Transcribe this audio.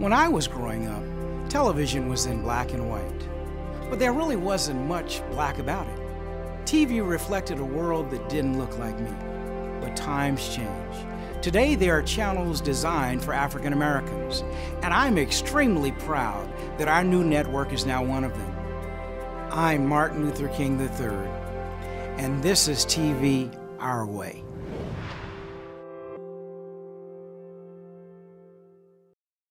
When I was growing up, television was in black and white, but there really wasn't much black about it. TV reflected a world that didn't look like me, but times change. Today, there are channels designed for African Americans, and I'm extremely proud that our new network is now one of them. I'm Martin Luther King III, and this is TV Our Way.